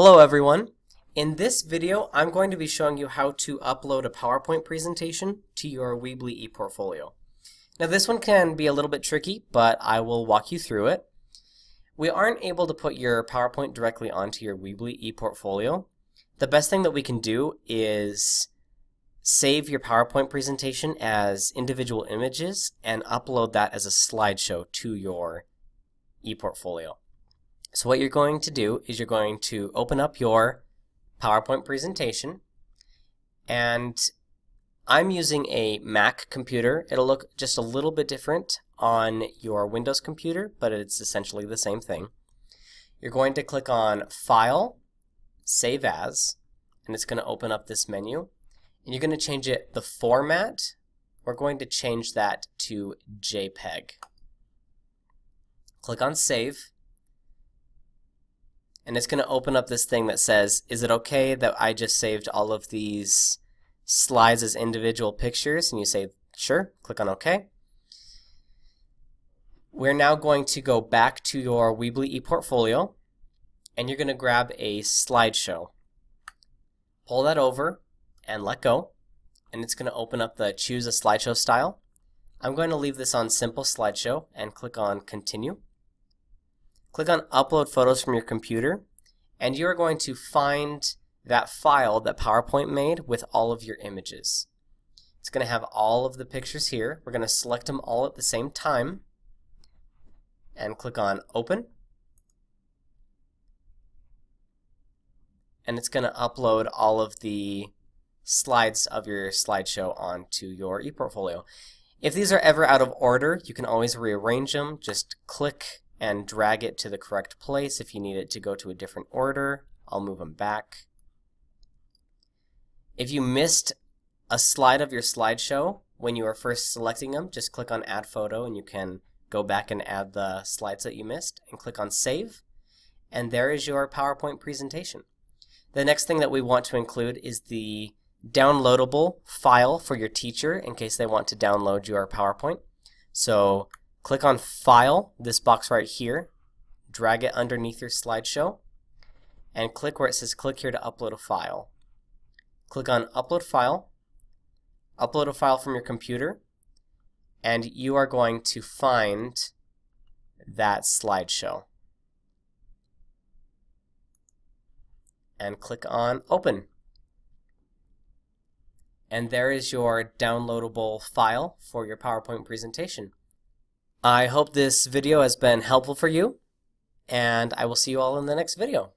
Hello everyone. In this video, I'm going to be showing you how to upload a PowerPoint presentation to your Weebly ePortfolio. Now this one can be a little bit tricky, but I will walk you through it. We aren't able to put your PowerPoint directly onto your Weebly ePortfolio. The best thing that we can do is save your PowerPoint presentation as individual images and upload that as a slideshow to your ePortfolio. So what you're going to do is you're going to open up your PowerPoint presentation and I'm using a Mac computer. It'll look just a little bit different on your Windows computer, but it's essentially the same thing. You're going to click on File, Save As, and it's going to open up this menu. And you're going to change it, the format, we're going to change that to JPEG. Click on Save, and it's going to open up this thing that says, is it okay that I just saved all of these slides as individual pictures? And you say, sure, click on OK. We're now going to go back to your Weebly ePortfolio, and you're going to grab a slideshow. Pull that over and let go, and it's going to open up the Choose a Slideshow Style. I'm going to leave this on Simple Slideshow and click on Continue. Click on Upload Photos from your computer, and you are going to find that file that PowerPoint made with all of your images. It's going to have all of the pictures here. We're going to select them all at the same time and click on Open. And it's going to upload all of the slides of your slideshow onto your ePortfolio. If these are ever out of order, you can always rearrange them. Just click and drag it to the correct place. If you need it to go to a different order, I'll move them back. If you missed a slide of your slideshow when you were first selecting them, just click on Add Photo and you can go back and add the slides that you missed and click on Save. And there is your PowerPoint presentation. The next thing that we want to include is the downloadable file for your teacher in case they want to download your PowerPoint. So Click on File, this box right here, drag it underneath your slideshow, and click where it says click here to upload a file. Click on Upload File, upload a file from your computer, and you are going to find that slideshow. And click on Open. And there is your downloadable file for your PowerPoint presentation. I hope this video has been helpful for you, and I will see you all in the next video.